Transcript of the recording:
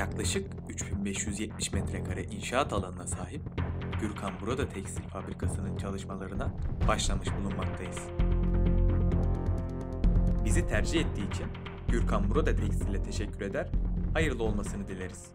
Yaklaşık 3570 metrekare inşaat alanına sahip Gürkan Burada Tekstil Fabrikası'nın çalışmalarına başlamış bulunmaktayız. Bizi tercih ettiği için Gürkan Burada Tekstil'e teşekkür eder, hayırlı olmasını dileriz.